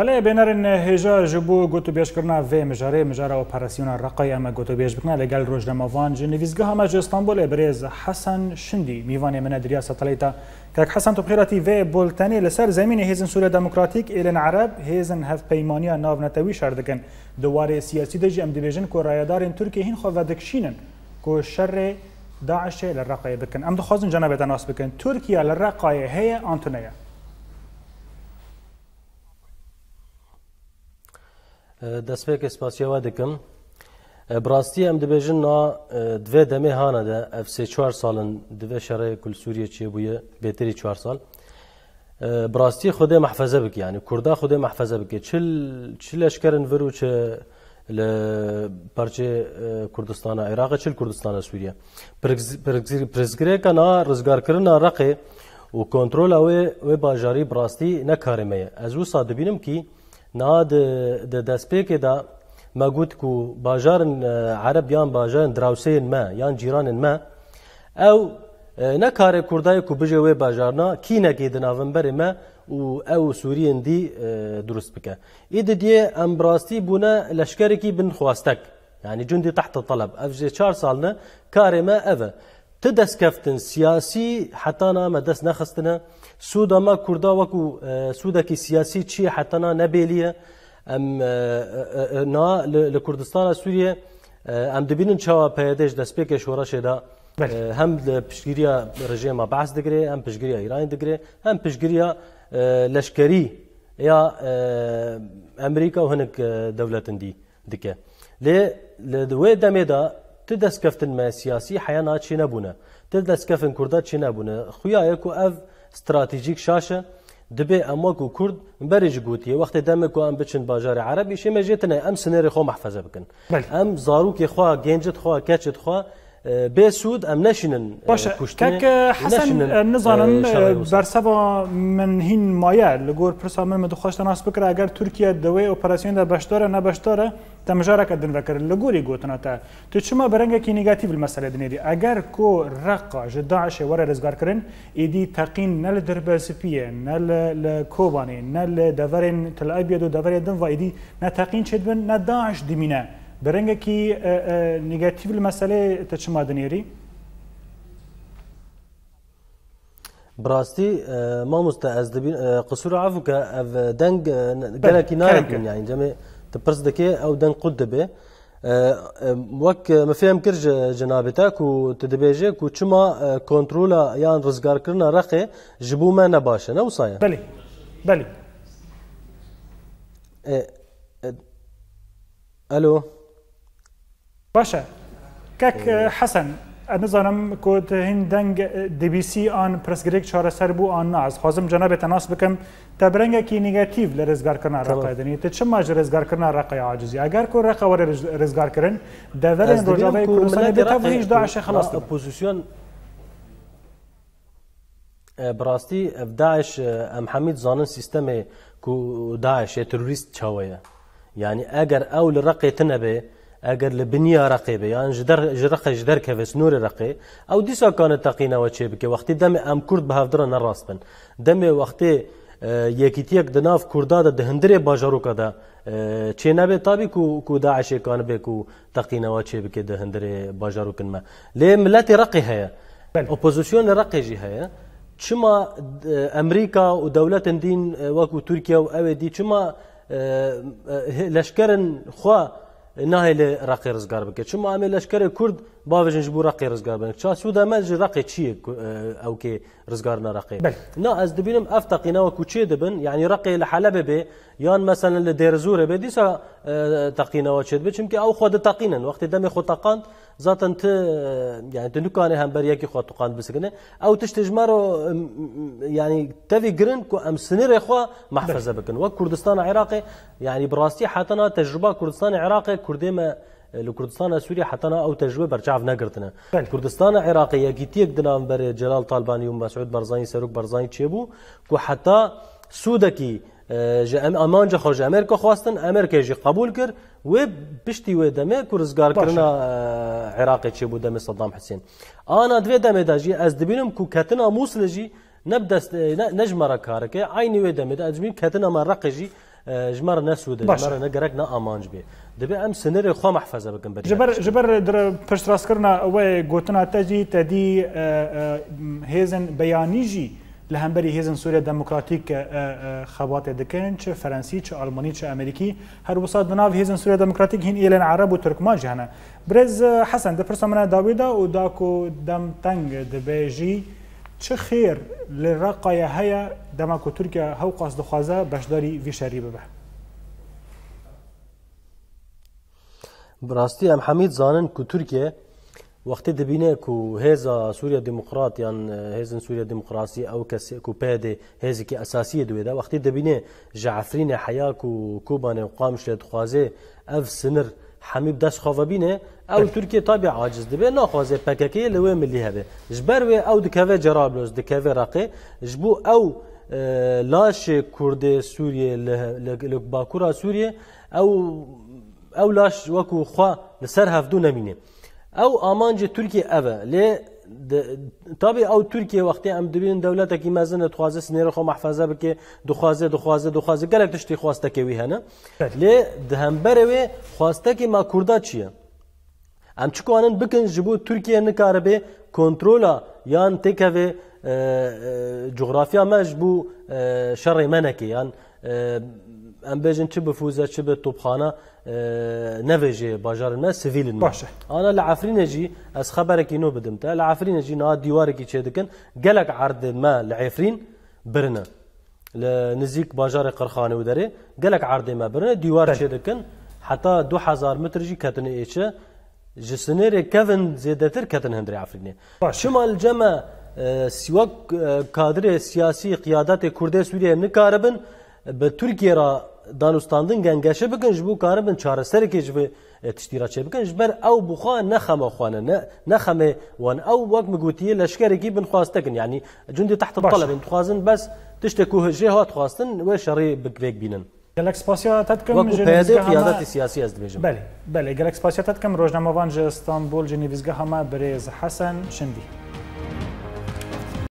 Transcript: بەڵێ بێنەرن هێژار ji بۆ گوتوبێژکردنا vê mijarê mijara operasyona reqay em me gotobêj bikin lêgel rojnamevan ji nivîzgeha me ji İstanbulê birêz Hesan Şindî mîvanê min diriya seteleyta kek Hesan topxêratî vê boltenê li ser zemînê hêzin Sûriya Demokratîk êlên Ereb hêzin hevpeymaniya navnetewî şer dikin Diwarê siyasî de jî em dibêjin ku rayedarên Tirkiye hîn xwe vedikşînin ku şerê daişê li reqayê bikin em dixwazin cenabeta nas bikin Tirkiye li reqayê heye antuneye دەستپێک ئسپاسیەوە دەکەم براستی ئەم دەبێژن نا دوێ دەمێ هاەدا ئەف سێ چوار ساڵن دوێ شەڕەیە کولسووریە چێ بووە بێتری چوار سال براستی خودێ مەحفەزە بکیانی کووردا خودێ مەحفەزە بکە چ لەشکەرن ور و چ لە پەرچێ کوردستانە عێراق چل کوردستانە سووریە پرزگرێکە نا ڕزگارکردنا ڕقێ و کۆنتترۆل ئەوێ وێ باژاری براستی نەکارێمەیە ئەز و سا دەبینم کی Na di destpêkê da me got ku bajarên Ereb yan bajarên drawseyên me yan cîranên me ew nekare Kurdayê ku bije wê bajarna kînekê di navemberê me û ew Sûriyên dî durst bike. Îdî diye em birastî bûne leşkerekî bin xwastek. Yani cundî tahta talab. Ev jê çar sal ne karê me ev e. دەستکەفتن سیاسی حتانامە دەست نەخستنە سوودەما کووردا وەکو سوودەکی سیاسی چی حتەنا نەبێلیە ئەم نا لە کوردستانە سووریە ئەم دەبینن چاوە پەیەدەش دەستپێکە شۆڕەشێدا هەم لە پشگیریە ڕژێمە باس دەگرێ ئەم پشگیریە ئیران دەگرێ ئەم پشگیریە لەشکەری یا ئەمریکا و هەنک دەولەتندی دکە لێ لە دوێ دەمێدا tir destkeftên me siyasî heyana çê nebûne tir destskefin Kurda çê nebûne xuyaye ku ev stratejîk şaş e dibê emak û Kurd berê ji gotiye wextê demek ku em biçin bajarê erebî şê me jê tune em sinêrê xwe mehfeze bikin. Em zarokê xwa gençet xwa keçet xwa بێ سوود ئەم نەشنن باشکەکە حەسەن نزانم بەرسەەوە من هین مایە لە گۆر پرسا من دخۆشتە ناس بکراگەر تورکیا دەوەی ئۆپەرسیۆندا بەشتۆرە نەبەشتۆرە تەمژارەکە دنەکرد لە گۆری گوتنەتە تو چما بەرەنگێکی نیگاتیڤ مەسەلە دنێری ئەگەر کۆ ڕقا ژ داعشێ وەرە ڕزگارکردن ئیدی تەقین نە لە دەربەسپیە نە لە کۆبانێ نە لە دەڤێن تەلایبێت و دەڤێت دم وایدی نەتەقین چێت بن نەداش دیمینە. درنگکی نیگاتیو لمسئله تچما دنیری براستي ما مستعز دبين قصور عفو ك دنگ جلكي نارم يعني جمي تبرس دكي او دنگ قد به وەک مەفێم کرد جنابێتە و تدەبێژێ و چما کۆنتترۆلە یان ڕزگارکردە ڕقێ ji بوو e, me nebaşe ne وسایە بلی ئەلو باشە کەک حەسەن ئەنزانم کۆت هین دەنگ دیبیسی آن پرسگرێک چارەسەر بوو ئان ناز خۆزم جەنابێتە ناس بکەم تا برەنگێکی نیگەتیو لە ڕێزگارکردنا ڕقاێنی تە چما ژ ڕێزگارکردنا ڕقی عجززی ئەگەر کو ڕقەوەرە ڕێزگارکردن دەڤەرێن ڕۆژاوی کوردستانیش داعش خلاص پۆزیسیۆن بڕاستی ئەفداعش ئەم حەمید زانن سیستەمێ داعش تروریست چاوەیە یعنی ئەگەر ئەو لە ڕقێ تنەبێ اگر لبنیا رقیبه یان جدر جرقه جدر کفس نور رقی او دیسا کان تقینا و چه بک وقتی دم ام کورد به هفدر نه راست بن دم وقتی یکیتیک د ناف کوردا د هندره باجارو کدا چه نه به تابی کو کو داعش کان به کو تقینا و چه بک د هندره باجارو کنما ل ملت رقی هيا اپوزیسیون رقی جی هيا چما امریکا او دولت دین وکو ترکیه او او دی چما لشکرن خو نه ناهێ رقی رزگار بکه چون ئامێ لەشکرە کورد باژنج بوو ڕقی ڕزگار بن چا سوودا مەج ڕقی چیە ئەو اه، کێ ڕزگار نەڕقی نا ئەس دبینم ئەف و کوچێ دبن یعنی رقی لە حەلە یان مثلا لە دێرزورە بێ دیسا اه، چه چێت بچم کە ئەو خۆ دەتەقینن وقتی خود خۆتەقاند zaten te yani te nukane hem ber yekî xwe tuqan bisikine ew tiştê ji me ro yani tevî girin ku em sinêrê xwe mehfeze bikin wek Kurdistana Iraqê yani bi rastî hetana tecrüba Kurdistana Iraqê Kurdê me li Kurdistana Sûriye hetana ew tecrübe berçav negirtine. Kurdistana Iraqê yekîtiyek di navberê Celal Talbanî û Mesûd Barzanî Serok Barzanî çêbû ku heta سودکی ji em aman ji xwe ji Amerka xwastin Amerkê jî qebûl kir wê piştî wê demê ku rizgarkirina Iraqê çêbû demê Sedam Hüseyin. Ana divê demê de jî ez dibînim ku ketina Musilê jî ne ji me re karike aynî wê demê de ez dibînim ketina me reqê jî ji me re nesûdin me ne gerek ne amanc bê. دەبێ ئەم سنەرێ خۆ مەحفەزە بکەم ji ber پشتڕاستکردنا ئەوەیە گوتنا te jî tedî hêzên beyanî jî لە هەمبەری هێزن سووریا دموکراتیک خەواتێ دکن چ فەرەنسی چ ئەلمانی چ ئەمریکی هەروسا دناو هێزن سووریا دموکراتیک هین ئێلەن عرب و ترکماژ هەنە برز حەسەن دەپرسە منە داویدا و داکو دەم تەنگ دەبێژی چ خێر لە ڕقایە هەیە دەماکو تورکیا هەو قاس دخوازە بەشداری ویشاری ببە. بڕاستی ئەم حەمید زانن کو تورکێ وقتی دبینه کو هزا سوریا دموکرات یان هزن سوریا دموکراسی او کس کو پد هزی کی اساسی دوی دا وقتی دبینه جعفرین حیا کو کوبان قام شد خوازه اف سنر حميب داش خوفا بينه او تركيا طبيعي عاجز دبي نا خوازه بكاكي لوي ملي هبه جبر وي او دكافي جرابلوس دكافي راقي جبو او لاش كرد سوريا لك باكورا سوريا او او لاش وكو خوا لسر هفدو نمينه ئەو ئامانجە تورکی ئەە لێ تابی ئەو تورکیە وقتی ئەم دبین دەولەتێکی مەزنە دخوازە سنێرەخۆ مەحفەزە بکێ دخوازە دخوازە دخوازە گەلێک تشتی خواستەکەوی هەنە لێ دهەمبەرەوێ خواستەکی ما کووردا چییە؟ ئەم چکوانن بکەن ji بۆ تورکیە نکارە بێ کۆنتترۆلا یان تێکەوێ جغرافیا مەش بوو شەڕێ منەکە یان ام بيجن چه بفوزه چه به توبخانه نویجه باجارن ما سیویلن ما باشه انا لعفرین جی از خبرك اینو بدم تا لعفرین جی نا دیوارکی چه دکن گلک عرض ما لعفرین برنه لنزيك باجار قرخانه داره قالك عرض ما برنا چه دکن حتى دو هزار متر جي كتن ايش جسنيري كفن زيدتر كتن هندري عفريني شمال الجمع سواك كادر سياسي قيادات كردي سوريا نکاربن bi Türkiye ra danûstandin gengeşe bikin ji bo karibin çareserekê ji vê tiştîra çêbikin ji ber ew bixwa nexema xwanin nexemê wan ew wek migutiye leşkerekî binxwastekin yanî cundê teht talebin dixwazin bes tiştek ku hijê hat xwastin wê şerê bikvêk bînin gelek spasiya tetkim qiyadetê siyasî ez dibêjim belê belê gelek spasiya tetkim rojnamevan ji Istanbul ji nêvîzgeha me Birêz Hesen şindî.